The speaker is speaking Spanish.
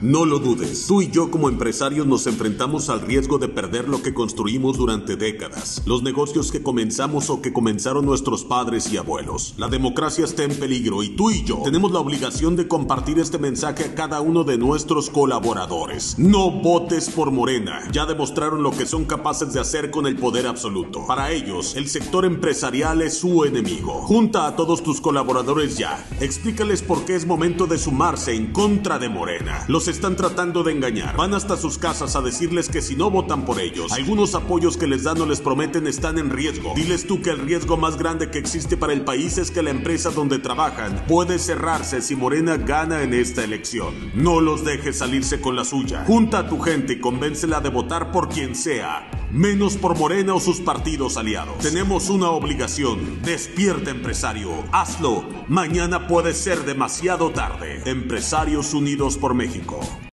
No lo dudes, tú y yo como empresarios nos enfrentamos al riesgo de perder lo que construimos durante décadas, los negocios que comenzamos o que comenzaron nuestros padres y abuelos. La democracia está en peligro y tú y yo tenemos la obligación de compartir este mensaje a cada uno de nuestros colaboradores. No votes por Morena, ya demostraron lo que son capaces de hacer con el poder absoluto. Para ellos, el sector empresarial es su enemigo. Junta a todos tus colaboradores ya, explícales por qué es momento de sumarse en contra de Morena. Los están tratando de engañar. Van hasta sus casas a decirles que si no votan por ellos, algunos apoyos que les dan o les prometen están en riesgo. Diles tú que el riesgo más grande que existe para el país es que la empresa donde trabajan puede cerrarse si Morena gana en esta elección. No los dejes salirse con la suya. Junta a tu gente y convéncela de votar por quien sea menos por Morena o sus partidos aliados. Tenemos una obligación. Despierta, empresario. Hazlo. Mañana puede ser demasiado tarde. Empresarios Unidos por México.